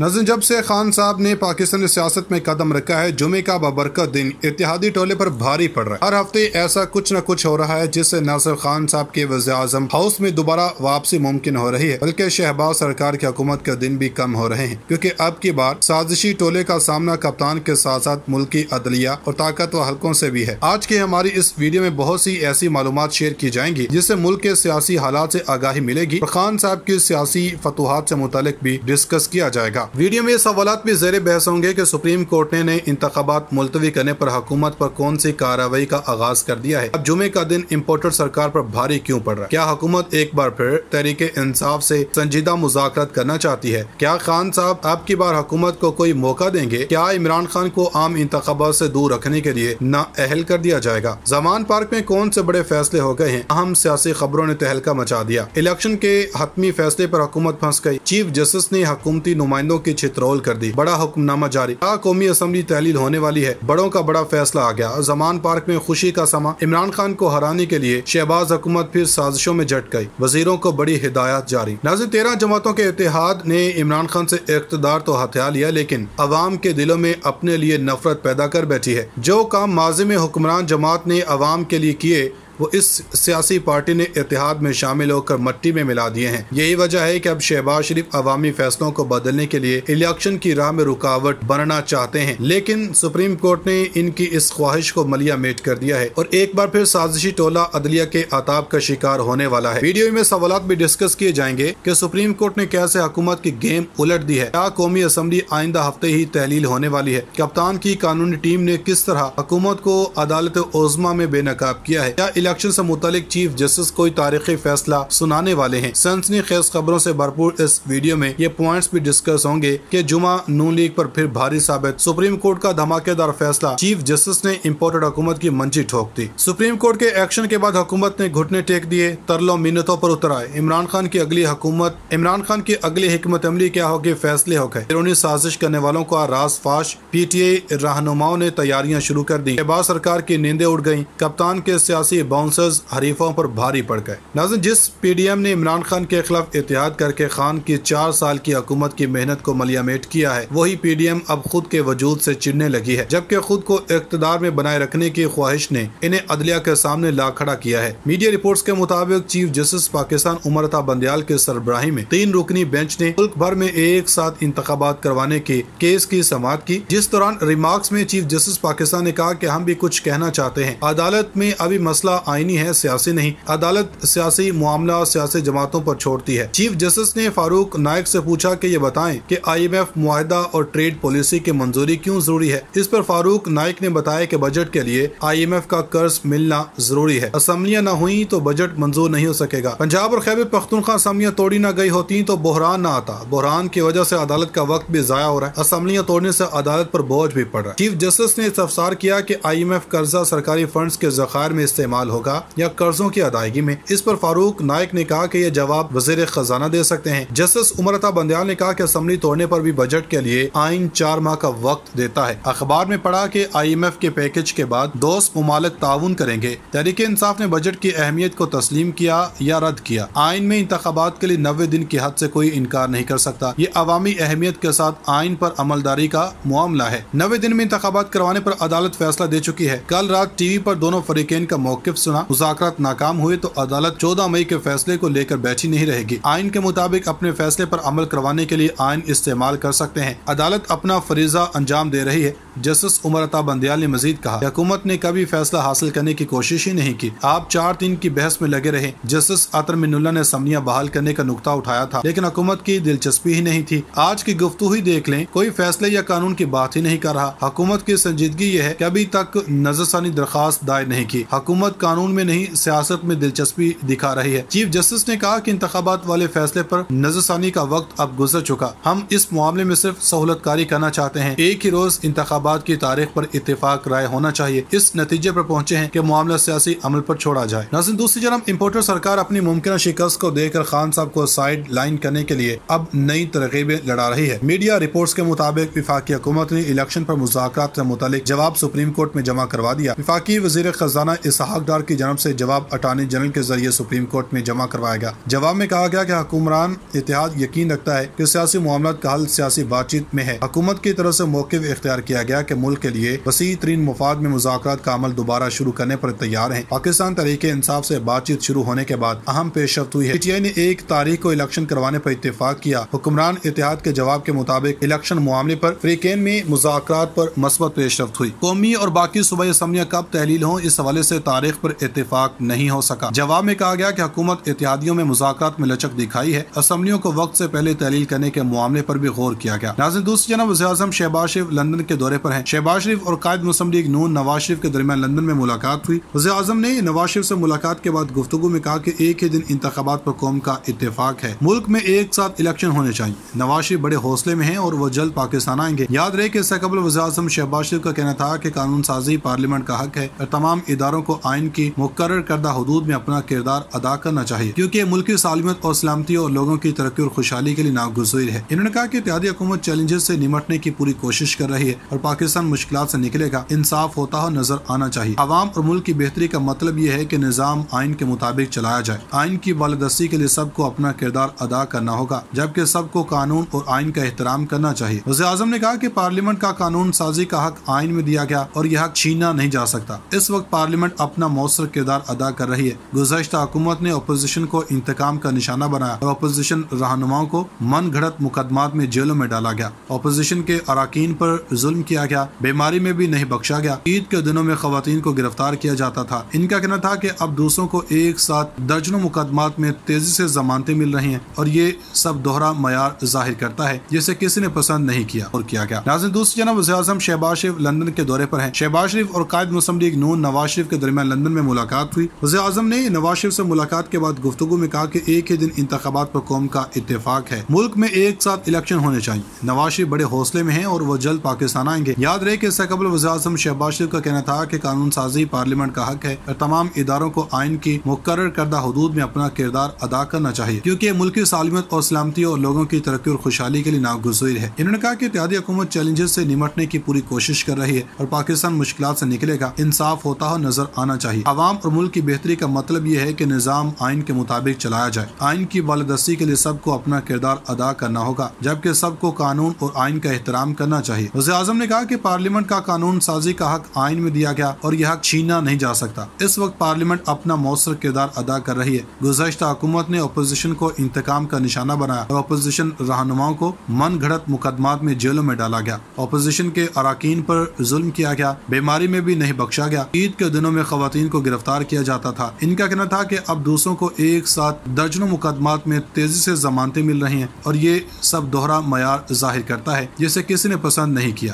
نظر جب سے خان صاحب نے پاکستانی سیاست میں قدم رکھا ہے، جمعے کا بابرکت دن اتحادی ٹولے پر بھاری پڑ رہا ہے۔ ہر ہفتے ایسا کچھ نہ کچھ ہو رہا ہے جس سے ناصر خان صاحب کے وزیر اعظم ہاؤس میں دوبارہ واپسی ممکن ہو رہی ہے، بلکہ شہباز سرکار کی حکومت کے دن بھی کم ہو رہے ہیں۔ کیونکہ اب کی بار سازشی ٹولے کا سامنا کپتان کے ساتھ ساتھ ملکی عدلیہ اور طاقت و حلقوں سے بھی ہے۔ آج کی ہماری اس ویڈیو میں بہت سی ایسی معلومات شیئر کی جائیں گی جس سے ملک کے سیاسی حالات سے آگاہی ملے گی اور خان صاحب کی سیاسی فتوحات سے متعلق بھی ڈسکس کیا جائے گا۔ ویڈیو میں سوالات بھی زیر بحث ہوں گے کہ سپریم کورٹ نے انتخابات ملتوی کرنے پر حکومت پر کون سی کارروائی کا آغاز کر دیا ہے۔ اب جمعے کا دن امپورٹر سرکار پر بھاری کیوں پڑ رہا ہے؟ کیا حکومت ایک بار پھر تحریک انصاف سے سنجیدہ مذاکرات کرنا چاہتی ہے؟ کیا خان صاحب اب کی بار حکومت کو کوئی موقع دیں گے؟ کیا عمران خان کو عام انتخابات سے دور رکھنے کے لیے نہ اہل کر دیا جائے گا؟ زمان پارک میں کون سے بڑے فیصلے ہو گئے ہیں؟ اہم سیاسی خبروں نے تہلکہ مچا دیا۔ الیکشن کے حتمی فیصلے پر حکومت پھنس گئی۔ چیف جسٹس نے حکومتی نمائندوں کی چترول کر دی۔ بڑا حکم نامہ جاری قومی اسمبلی تحلیل ہونے والی ہے۔ بڑوں کا بڑا فیصلہ آ گیا۔ زمان پارک میں خوشی کا سما۔ عمران خان کو ہرانے کے لیے شہباز حکومت پھر سازشوں میں جٹ گئی وزیروں کو بڑی ہدایات جاری۔ ناظر تیرہ جماعتوں کے اتحاد نے عمران خان سے اقتدار تو ہتھیا لیا، لیکن عوام کے دلوں میں اپنے لیے نفرت پیدا کر بیٹھی ہے۔ جو کام ماضی میں حکمران جماعت نے عوام کے لیے کیے وہ اس سیاسی پارٹی نے اتحاد میں شامل ہو کر مٹی میں ملا دیے ہیں۔ یہی وجہ ہے کہ اب شہباز شریف عوامی فیصلوں کو بدلنے کے لیے الیکشن کی راہ میں رکاوٹ بننا چاہتے ہیں۔ لیکن سپریم کورٹ نے ان کی اس خواہش کو ملیا میٹ کر دیا ہے اور ایک بار پھر سازشی ٹولہ عدلیہ کے آتاب کا شکار ہونے والا ہے۔ ویڈیو میں سوالات بھی ڈسکس کیے جائیں گے کہ سپریم کورٹ نے کیسے حکومت کی گیم الٹ دی ہے۔ کیا قومی اسمبلی آئندہ ہفتے ہی تحلیل ہونے والی ہے؟ کپتان کی قانونی ٹیم نے کس طرح حکومت کو عدالت عظما میں بے نقاب کیا ہے؟ کیا الیکشن سے متعلق چیف جسٹس کوئی تاریخی فیصلہ سنانے والے ہیں۔ سنسنی خیز خبروں سے بھرپور اس ویڈیو میں یہ پوائنٹس بھی ڈسکس ہوں گے کہ جمعہ نون لیگ پر پھر بھاری ثابت۔ سپریم کورٹ کا دھماکے دار فیصلہ چیف جسٹس نے امپورٹڈ حکومت کی منچی ٹھوک دی۔ سپریم کورٹ کے ایکشن کے بعد حکومت نے گھٹنے ٹیک دیے ترلوں منتوں پر اتر آئے عمران خان کی اگلی حکومت، عمران خان کی اگلی حکمت عملی کیا ہوگی فیصلے ہو گئے۔ بیرونی سازش کرنے والوں کا راز فاش۔ پی ٹی اے رہنماؤں نے تیاریاں شروع کر دی شہباز سرکار کی نیندیں اڑ گئیں۔ کپتان کے سیاسی باؤنسرز حریفوں پر بھاری پڑ گئے۔ ناظرین، جس پی ڈی ایم نے عمران خان کے خلاف اتحاد کر کے خان کی چار سال کی حکومت کی محنت کو ملیامیٹ کیا ہے، وہی پی ڈی ایم اب خود کے وجود سے چڑھنے لگی ہے، جبکہ خود کو اقتدار میں بنائے رکھنے کی خواہش نے انہیں عدلیہ کے سامنے لا کھڑا کیا ہے۔ میڈیا رپورٹس کے مطابق، چیف جسٹس پاکستان عمرتا بندیال کے سربراہی میں تین رکنی بینچ نے ملک بھر میں ایک ساتھ انتخابات کروانے کے کیس کی سماعت کی۔ جس دوران ریمارکس میں چیف جسٹس پاکستان نے کہا کہ ہم بھی کچھ کہنا چاہتے ہیں۔ عدالت میں ابھی مسئلہ آئینی ہے سیاسی نہیں۔ عدالت سیاسی معاملہ سیاسی جماعتوں پر چھوڑتی ہے۔ چیف جسٹس نے فاروق نائک سے پوچھا کہ یہ بتائیں کہ آئی ایم ایف معاہدہ اور ٹریڈ پالیسی کی منظوری کیوں ضروری ہے؟ اس پر فاروق نائک نے بتایا کہ بجٹ کے لیے آئی ایم ایف کا قرض ملنا ضروری ہے۔ اسمبلیاں نہ ہوئی تو بجٹ منظور نہیں ہو سکے گا۔ پنجاب اور خیبر پختونخوا اسمبلیاں توڑی نہ گئی ہوتی تو بحران نہ آتا۔ بحران کی وجہ سے عدالت کا وقت بھی ضائع ہو رہا ہے۔ اسمبلیاں توڑنے سے عدالت پر بوجھ بھی پڑ رہا ہے۔ چیف جسٹس نے استفسار کیا کہ آئی ایم ایف قرضہ سرکاری فنڈز کے ذخائر میں استعمال ہوگا یا قرضوں کی ادائیگی میں۔ اس پر فاروق نائک نے کہا کہ یہ جواب وزیر خزانہ دے سکتے ہیں۔ جسٹس عمرتا بندیال نے کہا کہ اسمبلی توڑنے پر بھی بجٹ کے لیے آئین چار ماہ کا وقت دیتا ہے۔ اخبار میں پڑھا کہ آئی ایم ایف کے پیکج کے بعد دوست ممالک تعاون کریں گے۔ تحریک انصاف نے بجٹ کی اہمیت کو تسلیم کیا یا رد کیا۔ آئین میں انتخابات کے لیے نوے دن کی حد سے کوئی انکار نہیں کر سکتا۔ یہ عوامی اہمیت کے ساتھ آئین پر عملداری کا معاملہ ہے۔ نوے دن میں انتخابات کروانے پر عدالت فیصلہ دے چکی ہے۔ کل رات ٹی وی پر دونوں فریقین کا موقف سنا، مذاکرات ناکام ہوئے تو عدالت چودہ مئی کے فیصلے کو لے کر بیٹھی نہیں رہے گی۔ آئین کے مطابق اپنے فیصلے پر عمل کروانے کے لیے آئین استعمال کر سکتے ہیں۔ عدالت اپنا فریضہ انجام دے رہی ہے۔ جسٹس عمر عطا بندیال نے مزید کہا حکومت نے کبھی فیصلہ حاصل کرنے کی کوشش ہی نہیں کی۔ آپ چار دن کی بحث میں لگے رہے۔ جسٹس عطر من اللہ نے اسمبلیاں بحال کرنے کا نقطہ اٹھایا تھا، لیکن حکومت کی دلچسپی ہی نہیں تھی۔ آج کی گفتگو ہی دیکھ لیں، کوئی فیصلے یا قانون کی بات ہی نہیں کر رہا۔ حکومت کی سنجیدگی یہ ہے کہ ابھی تک نظر ثانی درخواست دائر نہیں کی۔ حکومت قانون میں نہیں، سیاست میں دلچسپی دکھا رہی ہے۔ چیف جسٹس نے کہا کہ انتخابات والے فیصلے پر نظر ثانی کا وقت اب گزر چکا۔ ہم اس معاملے میں صرف سہولت کاری کرنا چاہتے ہیں۔ ایک ہی روز انتخابات انتخابات کی تاریخ پر اتفاق رائے ہونا چاہیے۔ اس نتیجے پر پہنچے ہیں کہ معاملہ سیاسی عمل پر چھوڑا جائے۔ ناظرین، دوسری جناب امپورٹر سرکار اپنی ممکنہ شکست کو دیکھ کر خان صاحب کو سائیڈ لائن کرنے کے لیے اب نئی ترغیبیں لڑا رہی ہے۔ میڈیا رپورٹس کے مطابق وفاقی حکومت نے الیکشن پر مذاکرات سے متعلق جواب سپریم کورٹ میں جمع کروا دیا۔ وفاقی وزیر خزانہ اسحاق ڈار کی جنب سے جواب اٹارنی جنرل کے ذریعے سپریم کورٹ میں جمع کروایا گیا۔ جواب میں کہا گیا کہ حکمران اتحاد یقین رکھتا ہے کہ سیاسی معاملات کا حل سیاسی بات چیت میں ہے۔ حکومت کی طرف سے موقف اختیار کیا گیا۔ کہ ملک کے لیے وسیع ترین مفاد میں مذاکرات کا عمل دوبارہ شروع کرنے پر تیار ہیں۔ پاکستان طریقے انصاف سے بات چیت شروع ہونے کے بعد اہم پیش رفت ہوئی ہے۔ پی ٹی آئی نے ایک تاریخ کو الیکشن کروانے پر اتفاق کیا۔ حکمران اتحاد کے جواب کے مطابق الیکشن معاملے پر فریقین میں مذاکرات پر مثبت پیش رفت ہوئی۔ قومی اور باقی صوبائی اسمبلیاں کب تحلیل ہوں، اس حوالے سے تاریخ پر اتفاق نہیں ہو سکا۔ جواب میں کہا گیا کہ حکومت اتحادیوں میں مذاکرات میں لچک دکھائی ہے۔ اسمبلیوں کو وقت سے پہلے تحلیل کرنے کے معاملے پر بھی غور کیا گیا۔ ناظرین، دوسری جناب وزیر اعظم شہباز شریف لندن کے دورے پر ہیں۔ شہباز شریف اور قائد مسلم لیگ نون نواز شریف کے درمیان لندن میں ملاقات ہوئی۔ وزیر اعظم نے نواز شریف سے ملاقات کے بعد گفتگو میں کہا کہ ایک ہی دن انتخابات پر قوم کا اتفاق ہے۔ ملک میں ایک ساتھ الیکشن ہونے چاہیے۔ نواز شریف بڑے حوصلے میں ہیں اور وہ جلد پاکستان آئیں گے۔ یاد رہے کہ اس سے قبل وزیر اعظم شہباز شریف کا کہنا تھا کہ قانون سازی پارلیمنٹ کا حق ہے، اور تمام اداروں کو آئین کی مقرر کردہ حدود میں اپنا کردار ادا کرنا چاہیے۔ کیونکہ ملکی سالمیت اور سلامتی اور لوگوں کی ترقی اور خوشحالی کے لیے ناگزیر ہے۔ انہوں نے کہا کہ اتحادی حکومت چیلنجز سے نمٹنے کی پوری کوشش کر رہی ہے اور پاکستان مشکلات سے نکلے گا۔ انصاف ہوتا ہو نظر آنا چاہیے۔ عوام اور ملک کی بہتری کا مطلب یہ ہے کہ نظام آئین کے مطابق چلایا جائے۔ آئین کی بالدستی کے لیے سب کو اپنا کردار ادا کرنا ہوگا، جبکہ سب کو قانون اور آئین کا احترام کرنا چاہیے۔ وزیر اعظم نے کہا کہ پارلیمنٹ کا قانون سازی کا حق آئین میں دیا گیا اور یہ حق چھینا نہیں جا سکتا۔ اس وقت پارلیمنٹ اپنا مؤثر کردار ادا کر رہی ہے۔ گزشتہ حکومت نے اپوزیشن کو انتقام کا نشانہ بنایا اور اپوزیشن رہنماؤں کو من گھڑت مقدمات میں جیلوں میں ڈالا گیا۔ اپوزیشن کے اراکین پر ظلم کیا گیا۔ بیماری میں بھی نہیں بخشا گیا۔ عید کے دنوں میں خواتین کو گرفتار کیا جاتا تھا۔ ان کا کہنا تھا کہ اب دوسروں کو ایک ساتھ درجنوں مقدمات میں تیزی سے ضمانتیں مل رہی ہیں اور یہ سب دوہرا معیار ظاہر کرتا ہے جسے کسی نے پسند نہیں کیا اور کیا گیا۔ ناظرین، دوسری جناب، وزیر اعظم شہباز شریف لندن کے دورے پر ہیں۔ شہباز شریف اور قائد مسلم لیگ نون نواز شریف کے درمیان لندن میں ملاقات ہوئی۔ وزیر اعظم نے نواز شریف سے ملاقات کے بعد گفتگو میں کہا کہ ایک ہی دن انتخابات پر قوم کا اتفاق ہے۔ ملک میں ایک ساتھ الیکشن ہونے چاہیے۔ نواز شریف بڑے حوصلے میں ہیں اور وہ جلد پاکستان آئیں گے۔ یاد رہے کہ اس سے قبل وزیر اعظم شہباز شریف کا کہنا تھا کہ قانون سازی پارلیمنٹ کا حق ہے، اور تمام اداروں کو آئین کی مقرر کردہ حدود میں اپنا کردار ادا کرنا چاہیے۔ کیونکہ ملکی سالمیت اور سلامتی اور لوگوں کی ترقی اور خوشحالی کے لیے ناگزیر ہے۔ انہوں نے کہا کہ اتحادی حکومت چیلنجز سے نمٹنے کی پوری کوشش کر رہی ہے اور پاکستان مشکلات سے نکلے گا۔ انصاف ہوتا ہو نظر آنا چاہیے۔ عوام اور ملک کی بہتری کا مطلب یہ ہے کہ نظام آئین کے مطابق چلایا جائے۔ آئین کی بالدستی کے لیے سب کو اپنا کردار ادا کرنا ہوگا، جبکہ سب کو قانون اور آئین کا احترام کرنا چاہیے۔ وزیر اعظم نے کہا کہا کہ پارلیمنٹ کا قانون سازی کا حق آئین میں دیا گیا اور یہ حق چھینا نہیں جا سکتا۔ اس وقت پارلیمنٹ اپنا مؤثر کردار ادا کر رہی ہے۔ گزشتہ حکومت نے اپوزیشن کو انتقام کا نشانہ بنایا اور اپوزیشن رہنماؤں کو من گھڑت مقدمات میں جیلوں میں ڈالا گیا۔ اپوزیشن کے اراکین پر ظلم کیا گیا۔ بیماری میں بھی نہیں بخشا گیا۔ عید کے دنوں میں خواتین کو گرفتار کیا جاتا تھا۔ ان کا کہنا تھا کہ اب دوسروں کو ایک ساتھ درجنوں مقدمات میں تیزی سے ضمانتیں مل رہی ہیں اور یہ سب دوہرا معیار ظاہر کرتا ہے جسے کسی نے پسند نہیں کیا۔